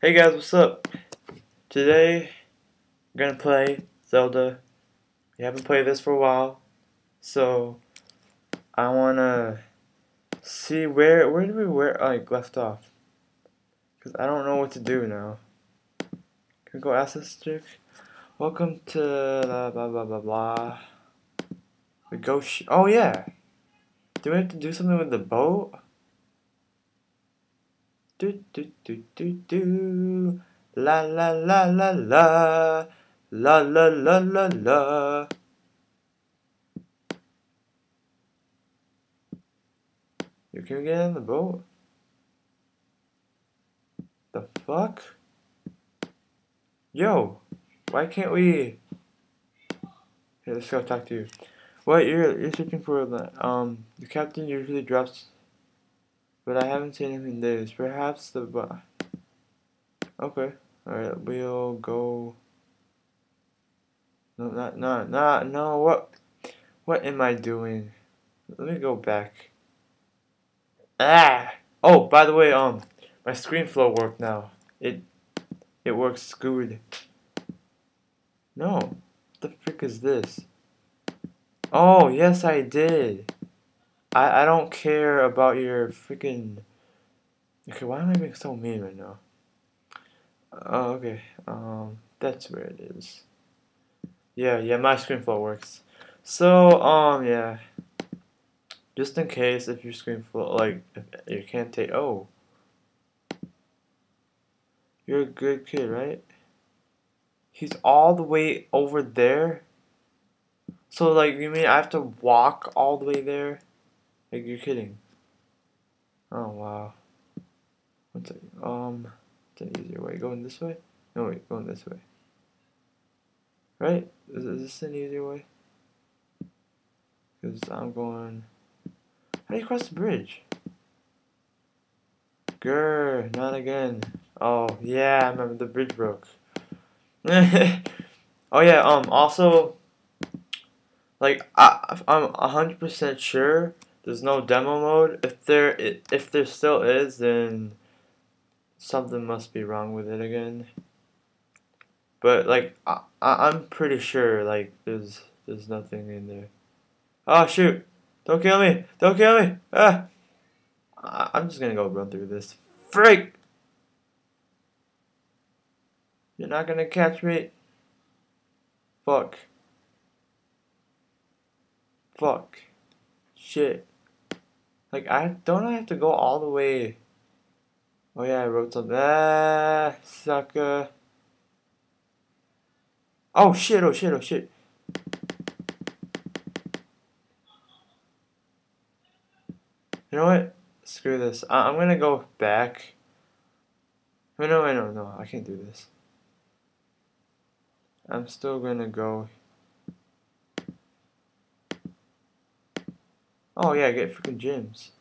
Hey guys, what's up? Today, we're gonna play Zelda. We haven't played this for a while, so I wanna see where where did we where like left off? Cause I don't know what to do now. Can we go ask this chick? Welcome to blah blah blah blah blah. We go. Oh yeah. Do we have to do something with the boat? Do do do do do. La la la la la. La la la la la. You can get in the boat? The fuck? Yo, why can't we? Here, let's go talk to you. What you're you're searching for? The um the captain usually drops but I haven't seen him in days. Perhaps the but okay. Alright, we'll go No not not not no what what am I doing? Let me go back. Ah oh by the way um my ScreenFlow worked now. It it works good. No. What the frick is this? Oh yes I did. I, I don't care about your freaking. Okay, why am I being so mean right now? Oh, okay. Um, that's where it is. Yeah, yeah, my ScreenFlow works. So, um, yeah. Just in case if your ScreenFlow, like, if you can't take. Oh. You're a good kid, right? He's all the way over there? So, like, you mean I have to walk all the way there? Like you're kidding. Oh wow. What's it? Um, it's an easier way. Going this way? No wait, going this way. Right? Is, is this an easier way? Because I'm going. How do you cross the bridge? Grr, not again. Oh yeah, I remember the bridge broke. oh yeah. Um. Also, like I, I'm hundred percent sure there's no demo mode. If there if there still is, then something must be wrong with it again. But like I I'm pretty sure like there's there's nothing in there. Oh shoot! Don't kill me! Don't kill me! Ah! I'm just gonna go run through this. Freak! You're not gonna catch me. Fuck. Fuck. Shit. Like, I don't I have to go all the way. Oh, yeah, I wrote something. Ah, sucker. Oh, shit, oh, shit, oh, shit. You know what? Screw this. I am gonna go back. Wait, no, wait, no, no. I can't do this. I'm still gonna go Oh yeah, get freaking gems.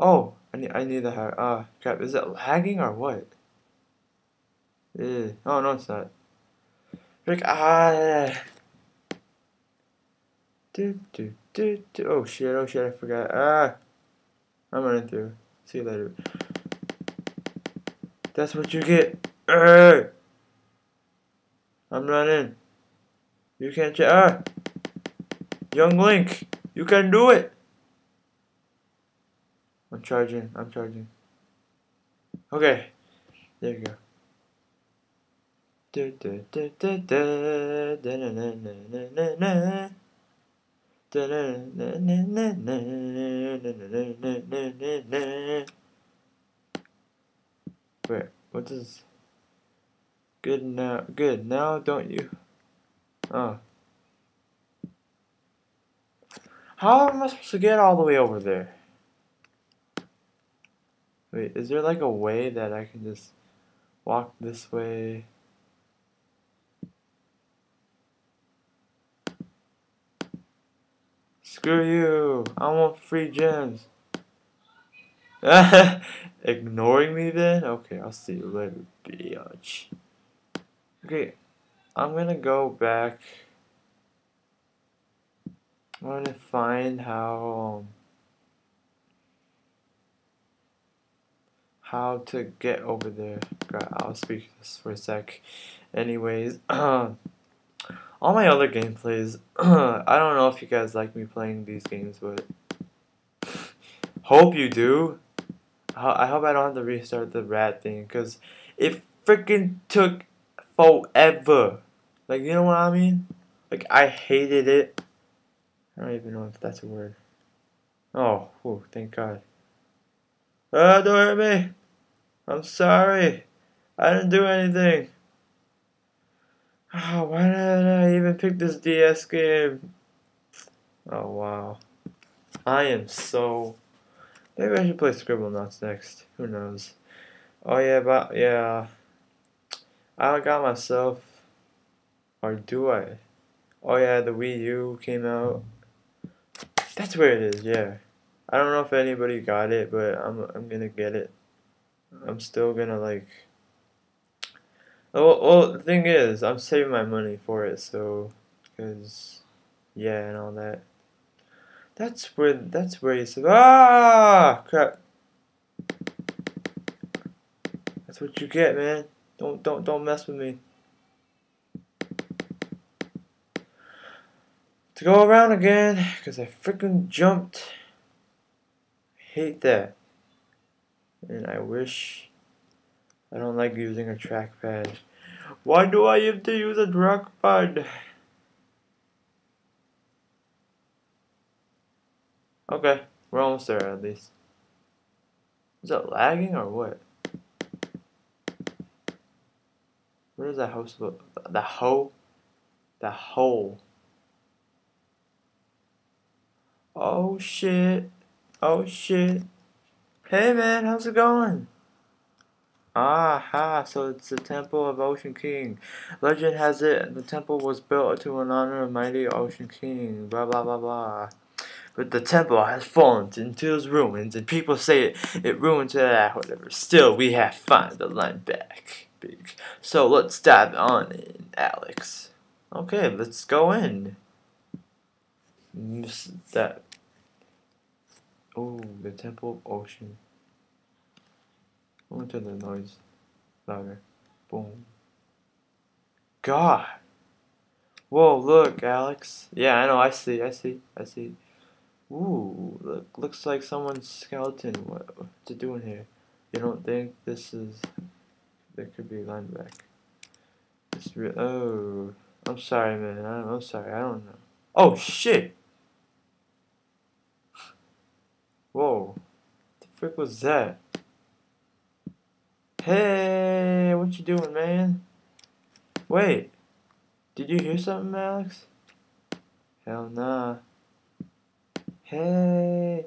Oh, I need I need the hack. Ah, uh, crap. Is it lagging or what? Eh. Oh no, it's not. Frick. Ah. Do do do do. Oh shit! Oh shit! I forgot. Ah. I'm running through. See you later. That's what you get. Urgh. I'm running. You can't. Ah. Young Link. You can do it. I'm charging. I'm charging. Okay. There you go. Wait, what is good now? Good now, don't you? Oh. How am I supposed to get all the way over there? Wait, is there like a way that I can just walk this way? Screw you! I want free gems. Ignoring me then? Okay, I'll see you later, bitch. Okay, I'm gonna go back. I want to find how um, how to get over there. God, I'll speak this for a sec. Anyways, all my other gameplays, I don't know if you guys like me playing these games, but hope you do. I hope I don't have to restart the rat thing, because it freaking took forever. Like, you know what I mean? Like, I hated it. I don't even know if that's a word. Oh, whew, thank God. Don't hurt me. I'm sorry. I didn't do anything. Oh, why did I even pick this DS game? Oh, wow. I am so... Maybe I should play Scribblenauts next. Who knows? Oh, yeah, but, yeah. I got myself... Or do I? Oh, yeah, the Wii U came out. That's where it is, yeah. I don't know if anybody got it, but I'm I'm gonna get it. I'm still gonna like. Oh well, the thing is, I'm saving my money for it, so because yeah, and all that. That's where that's where you said ah crap. That's what you get, man. Don't don't don't mess with me. To go around again, because I freaking jumped hate that. And I wish I don't like using a trackpad. Why do I have to use a trackpad? Okay, we're almost there at least. Is that lagging or what? Where is that house? The hoe? The hole. Oh shit. Oh shit. Hey man, how's it going? Ah ha, so it's the Temple of Ocean King. Legend has it the temple was built to an honor of mighty Ocean King. Blah blah blah blah. But the temple has fallen into its ruins, and people say it, it ruined that whatever. Still, we have found the line back. So let's dive on in, Alex. Okay, let's go in. That Oh, the Temple of Ocean. I'm gonna turn the noise louder. Boom. God! Whoa, look, Alex. Yeah, I know, I see, I see, I see. Ooh, look, looks like someone's skeleton. What, what's it doing here? You don't think this is... There could be Linebeck. It's real. Oh, I'm sorry, man. I'm, I'm sorry. I don't know. Oh, shit! Whoa. The frick was that? Hey, what you doing, man? Wait. Did you hear something, Alex? Hell nah. Hey.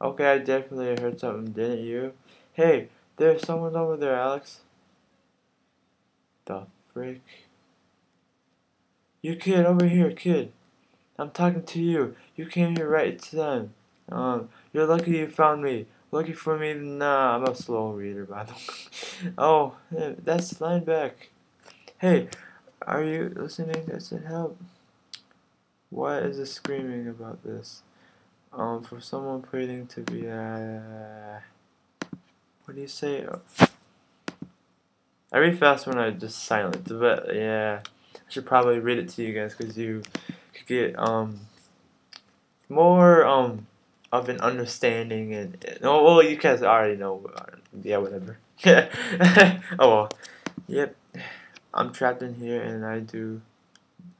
Okay, I definitely heard something, didn't you? Hey, there's someone over there, Alex. The frick? You kid, over here, kid. I'm talking to you. You came here right to them. Um, you're lucky you found me. Lucky for me, nah, I'm a slow reader, by the way. oh, that's Linebeck. Hey, are you listening? Does it help? What is it screaming about this? Um, for someone pretending to be, uh, what do you say? I read fast when I just silent, but yeah, I should probably read it to you guys because you could get, um, more, um, of an understanding and, and oh well you guys already know uh, yeah whatever. Oh well yep. I'm trapped in here and I do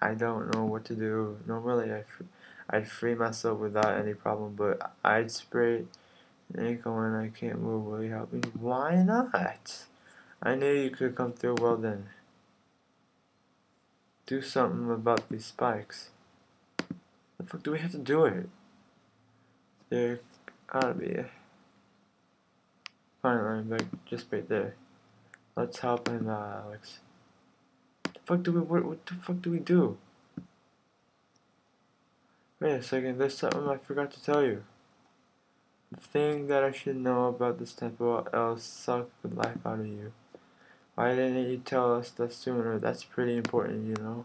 I don't know what to do. Normally I I'd free myself without any problem but I'd spray ankle and I can't move. Will you help me? Why not? I knew you could come through well then. Do something about these spikes. The fuck do we have to do it there to be a fine line back just right there. Let's help him out, Alex. The fuck do we what, what the fuck do we do? Wait a second, there's something I forgot to tell you. The thing that I should know about this temple else suck the life out of you. Why didn't you tell us that sooner? That's pretty important, you know.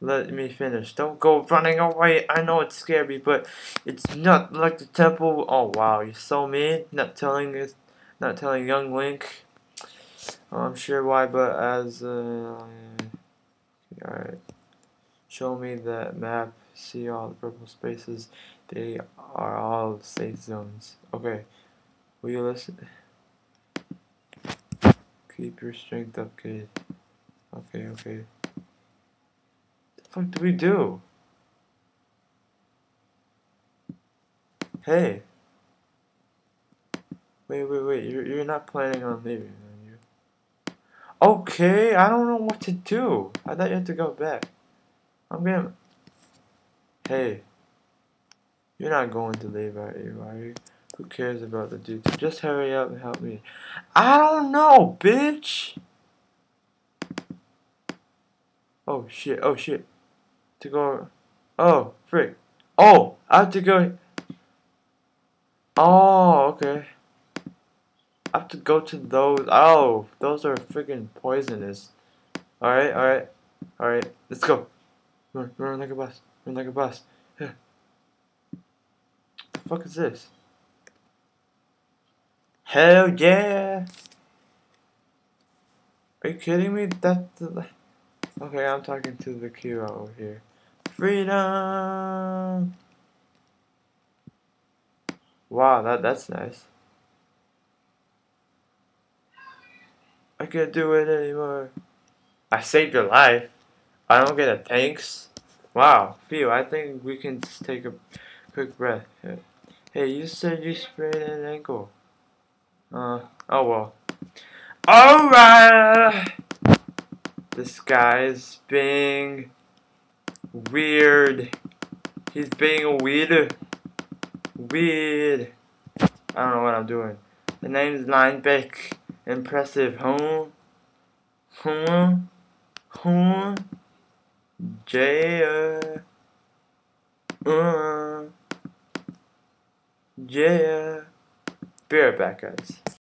Let me finish. Don't go running away. I know it's scary, but it's not like the temple. Oh, wow. You're so mean. Not telling us not telling young Link. I'm sure why, but as uh, alright. Show me that map. See all the purple spaces. They are all safe zones. Okay. Will you listen? Keep your strength up, kid. Okay, okay. Fuck do we do? Hey. Wait, wait, wait. You're you're not planning on leaving, are you? Okay, I don't know what to do. I thought you had to go back. I'm gonna. Hey. You're not going to leave, are you? Are you? Who cares about the dude? Just hurry up and help me. I don't know, bitch. Oh shit! Oh shit! To go. Oh frick! Oh, I have to go. Oh, okay. I have to go to those. Oh, those are freaking poisonous. Alright, alright. Alright, let's go. Run, run like a bus. Run like a bus. The fuck is this? Hell yeah! Are you kidding me? That. the. Okay, I'm talking to the Q over here. Freedom! Wow, that that's nice. I can't do it anymore. I saved your life. I don't get a thanks. Wow, phew, I think we can just take a quick breath. Hey, you said you sprained an ankle. Uh, oh well. Alright! This guy's being weird. He's being weird. Weird. I don't know what I'm doing. The name's Linebeck. Impressive, huh? Huh? Huh? Yeah. Uh. Yeah. Be right back, guys.